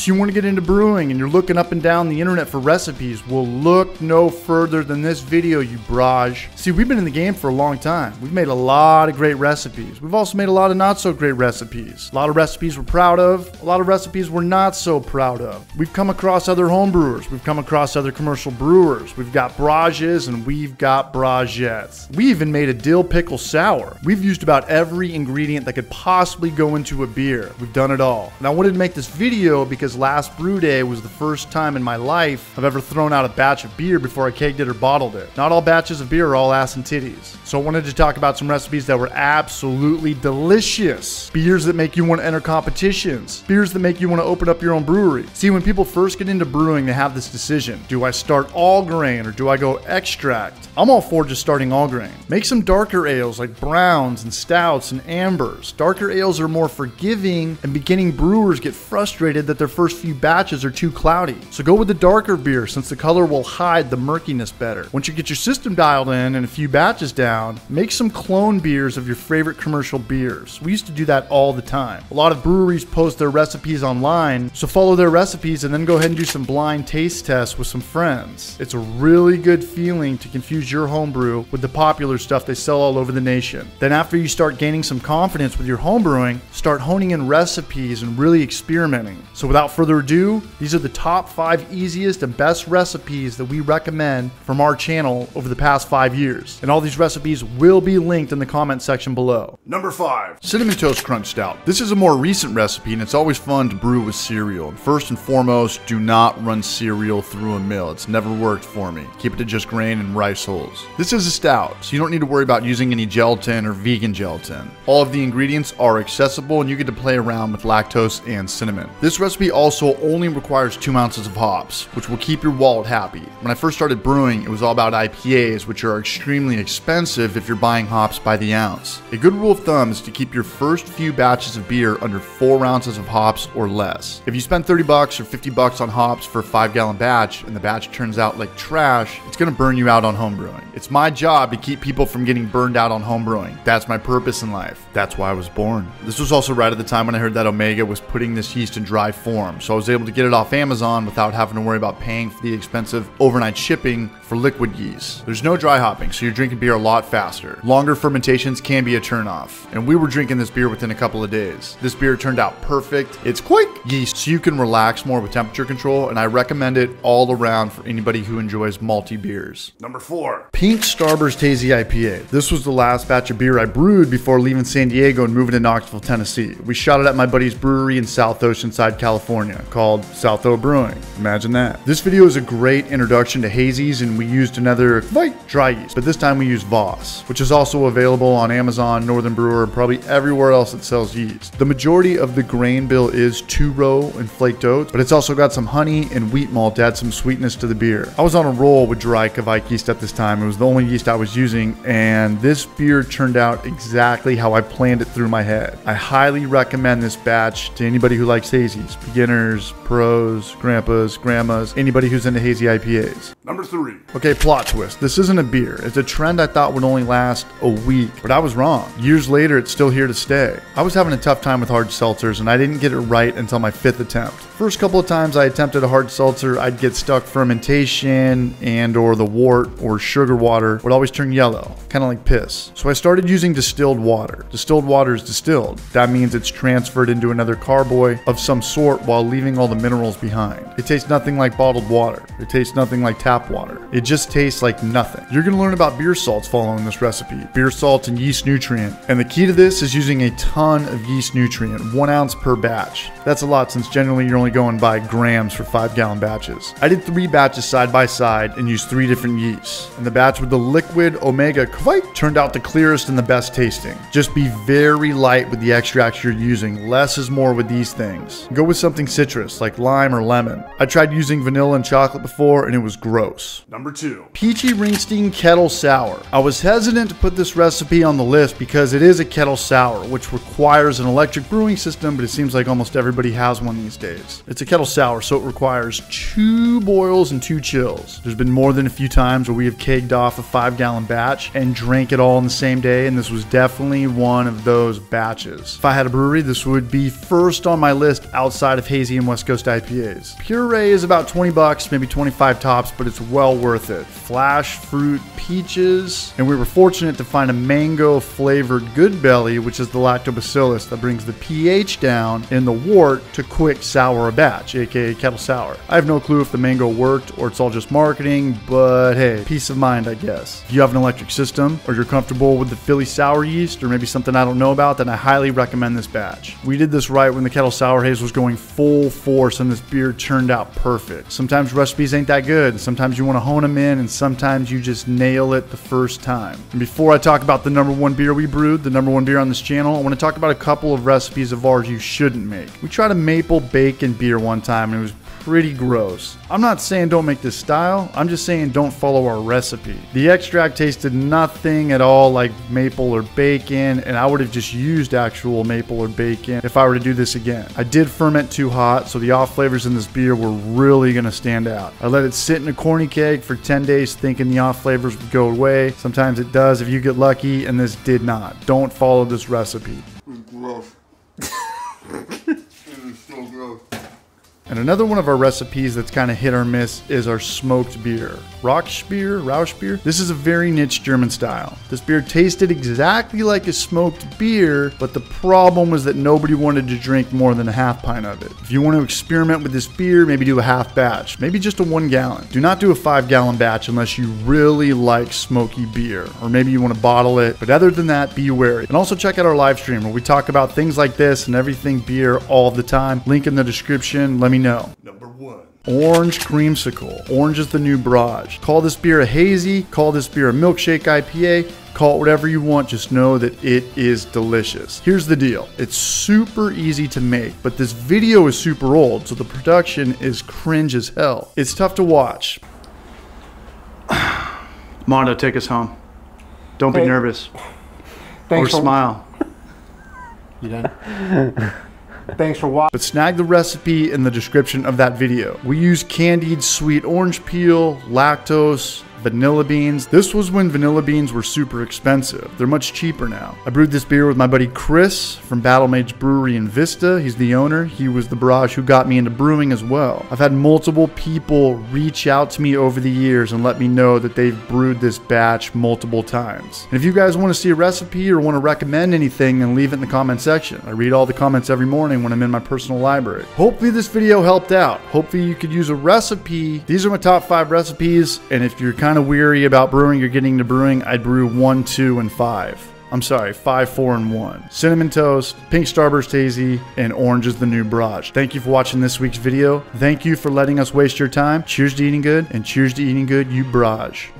So you want to get into brewing and you're looking up and down the internet for recipes? Well, look no further than this video, you braj. See, we've been in the game for a long time. We've made a lot of great recipes. We've also made a lot of not so great recipes. A lot of recipes we're proud of, a lot of recipes we're not so proud of. We've come across other home brewers. We've come across other commercial brewers. We've got brajes and we've got brajettes. We even made a dill pickle sour. We've used about every ingredient that could possibly go into a beer. We've done it all. And I wanted to make this video because last brew day was the first time in my life I've ever thrown out a batch of beer before I kegged it or bottled it. Not all batches of beer are all ass and titties. So I wanted to talk about some recipes that were absolutely delicious. Beers that make you want to enter competitions. Beers that make you want to open up your own brewery. See, when people first get into brewing, they have this decision. Do I start all grain or do I go extract? I'm all for just starting all grain. Make some darker ales like browns and stouts and ambers. Darker ales are more forgiving and beginning brewers get frustrated that their first few batches are too cloudy. So go with the darker beer since the color will hide the murkiness better. Once you get your system dialed in and a few batches down, make some clone beers of your favorite commercial beers. We used to do that all the time. A lot of breweries post their recipes online, so follow their recipes and then go ahead and do some blind taste tests with some friends. It's a really good feeling to confuse your homebrew with the popular stuff they sell all over the nation. Then after you start gaining some confidence with your homebrewing, start honing in recipes and really experimenting. So without further ado, these are the top 5 easiest and best recipes that we recommend from our channel over the past 5 years. And all these recipes will be linked in the comment section below. Number 5. Cinnamon Toast Crunch Stout. This is a more recent recipe and it's always fun to brew with cereal. First and foremost, do not run cereal through a mill. It's never worked for me. Keep it to just grain and rice hulls. This is a stout, so you don't need to worry about using any gelatin or vegan gelatin. All of the ingredients are accessible and you get to play around with lactose and cinnamon. This recipe also only requires 2 ounces of hops, which will keep your wallet happy. When I first started brewing, it was all about IPAs, which are extremely expensive if you're buying hops by the ounce. A good rule of thumb is to keep your first few batches of beer under 4 ounces of hops or less. If you spend 30 bucks or 50 bucks on hops for a 5 gallon batch and the batch turns out like trash, it's gonna burn you out on homebrewing. It's my job to keep people from getting burned out on homebrewing. That's my purpose in life. That's why I was born. This was also right at the time when I heard that Omega was putting this yeast in dry form, so I was able to get it off Amazon without having to worry about paying for the expensive overnight shipping for liquid yeast. There's no dry hopping, so you're drinking beer a lot faster. Longer fermentations can be a turnoff, and we were drinking this beer within a couple of days. This beer turned out perfect. It's quick yeast, so you can relax more with temperature control, and I recommend it all around for anybody who enjoys malty beers. Number four, Pink Starburst Hazy IPA. This was the last batch of beer I brewed before leaving San Diego and moving to Knoxville, Tennessee. We shot it at my buddy's brewery in South Oceanside, California, called South O Brewing. Imagine that. This video is a great introduction to hazies, and we used another white dry yeast, but this time we used Voss, which is also available on Amazon, Northern Brewer, and probably everywhere else that sells yeast. The majority of the grain bill is two row and flaked oats, but it's also got some honey and wheat malt to add some sweetness to the beer. I was on a roll with dry Kveik yeast at this time. It was the only yeast I was using, and this beer turned out exactly how I planned it through my head. I highly recommend this batch to anybody who likes hazies, beginners, pros, grandpas, grandmas, anybody who's into hazy IPAs. Number three. Okay, plot twist. This isn't a beer. It's a trend I thought would only last a week, but I was wrong. Years later, it's still here to stay. I was having a tough time with hard seltzers, and I didn't get it right until my fifth attempt. First couple of times I attempted a hard seltzer, I'd get stuck fermentation and or the wort or sugar water would always turn yellow, kind of like piss. So I started using distilled water. Distilled water is distilled. That means it's transferred into another carboy of some sort while leaving all the minerals behind. It tastes nothing like bottled water. It tastes nothing like tap water. It just tastes like nothing. You're to learn about beer salts following this recipe. Beer salt and yeast nutrient. And the key to this is using a ton of yeast nutrient, one ounce per batch. That's a lot since generally you're only going by grams for five gallon batches. I did three batches side by side and used three different yeasts. And the batch with the liquid Omega Kveik turned out the clearest and the best tasting. Just be very light with the extracts you're using. Less is more with these things. Go with something citrus like lime or lemon. I tried using vanilla and chocolate before and it was gross. Number two, Peachy Ringstein Kettle Sour. I was hesitant to put this recipe on the list because it is a kettle sour, which requires an electric brewing system, but it seems like almost everybody has one these days. It's a kettle sour, so it requires two boils and two chills. There's been more than a few times where we have kegged off a five gallon batch and drank it all in the same day, and this was definitely one of those batches. If I had a brewery, this would be first on my list outside of hazy and West Coast IPAs. Puree is about 20 bucks, maybe 25 tops, but it's well worth it. Flash fruit peaches, and we were fortunate to find a mango flavored Good Belly, which is the lactobacillus that brings the pH down in the wort to quick sour a batch, aka kettle sour. I have no clue if the mango worked or it's all just marketing, but hey, peace of mind, I guess. If you have an electric system or you're comfortable with the Philly sour yeast or maybe something I don't know about, then I highly recommend this batch. We did this right when the kettle sour haze was going force and this beer turned out perfect. Sometimes recipes ain't that good. Sometimes you want to hone them in and sometimes you just nail it the first time. And before I talk about the number one beer we brewed, the number one beer on this channel, I want to talk about a couple of recipes of ours you shouldn't make. We tried a maple bacon beer one time and it was pretty gross. I'm not saying don't make this style, I'm just saying don't follow our recipe. The extract tasted nothing at all like maple or bacon, and I would have just used actual maple or bacon if I were to do this again. I did ferment too hot, so the off flavors in this beer were really gonna stand out. I let it sit in a corny keg for 10 days thinking the off flavors would go away. Sometimes it does if you get lucky, and this did not. Don't follow this recipe. Gross. it is so gross. And another one of our recipes that's kind of hit or miss is our smoked beer. Rockspier, Rauchbier. This is a very niche German style. This beer tasted exactly like a smoked beer, but the problem was that nobody wanted to drink more than a half pint of it. If you want to experiment with this beer, maybe do a half batch, maybe just a one gallon. Do not do a five gallon batch unless you really like smoky beer, or maybe you want to bottle it. But other than that, be wary. And also check out our live stream where we talk about things like this and everything beer all the time. Link in the description. Let me know. Number one. Orange Creamsicle. Orange is the new Braj. Call this beer a hazy, call this beer a milkshake IPA, call it whatever you want, just know that it is delicious. Here's the deal it's super easy to make, but this video is super old, so the production is cringe as hell. It's tough to watch. Mondo, take us home. Don't be Hey. nervous. Thanks or smile. You done? Thanks for watching. but snag the recipe in the description of that video. We use candied sweet orange peel, lactose, vanilla beans. This was when vanilla beans were super expensive. They're much cheaper now. I brewed this beer with my buddy Chris from Battle Mage Brewery in Vista. He's the owner. He was the braj who got me into brewing as well. I've had multiple people reach out to me over the years and let me know that they've brewed this batch multiple times. And if you guys want to see a recipe or want to recommend anything, then leave it in the comment section. I read all the comments every morning when I'm in my personal library. Hopefully this video helped out. Hopefully you could use a recipe. These are my top five recipes, and if you're kind of weary about brewing, you're getting into brewing, I'd brew one, two, and five. I'm sorry, five, four, and one. Cinnamon toast, pink starburst hazy, and orange is the new braj. Thank you for watching this week's video. Thank you for letting us waste your time. Cheers to eating good, and cheers to eating good, you braj.